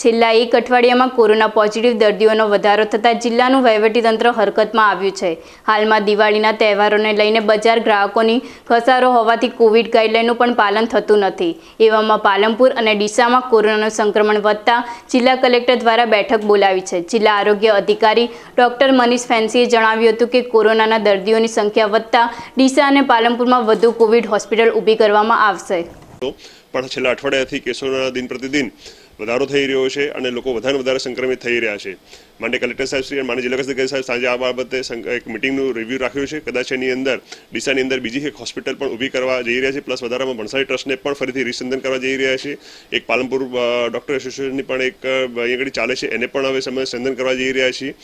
છેલ્લા એક અઠવાડિયામાં કોરોના પોઝિટિવ દર્દીઓનો વધારો થતાં જિલ્લાનું વહીવટીતંત્ર હરકતમાં આવ્યું છે. હાલમાં દિવાળીના તહેવારોને લઈને બજાર ગ્રાહકોની ઘસારો હોવાથી કોવિડ ગાઈડલાઈનનું પણ પાલન થતું નથી. એવામાં પાલનપુર અને ડીસામાં કોરોનાનું સંક્રમણ વધતા જિલ્લા કલેક્ટર દ્વારા બેઠક બોલાવી છે. જિલ્લા આરોગ્ય અધિકારી ડોક્ટર મનીષ ફેન્સીએ જણાવ્યું હતું કે કોરોનાના દર્દીઓની સંખ્યા વધતા ડીસા અને પાલનપુરમાં વધુ કોવિડ હોસ્પિટલ ઊભી કરવામાં આવશે. હતો. પણ છેલ્લા અઠવાડિયાથી કેસોના દિન પ્રતિદિન વધારો થઈ રહ્યો છે અને લોકો વધારે વધારે સંક્રમિત થઈ રહ્યા છે. માટે કલેક્ટર સાહેબ શ્રી અને માન્ય જિલ્લા કલેક્ટર સાહેબ સાંજે આ બાબતે એક મિટિંગનું રિવ્યૂ રાખ્યું છે. કદાચ એની અંદર, ડીસાની અંદર બીજી એક હોસ્પિટલ પણ ઊભી કરવા જઈ રહ્યા છે. પ્લસ વધારામાં ભણસારી ટ્રસ્ટને પણ ફરીથી રિસંદન કરવા જઈ રહ્યા છે. એક પાલનપુર ડૉક્ટર એસોસિએશનની પણ એક અહીંયા ચાલે છે. એને પણ હવે સમય સંદન કરવા જઈ રહ્યા છીએ.